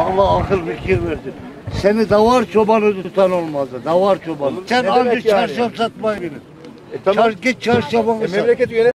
Allah akıl fikir versin. Seni davar çobanı tutan olmazdı. Davar çobanı. Sen Ne anca yani? çarşaf satmayı bilin. E tamam. Çar, git çarşafını E, sat. yönet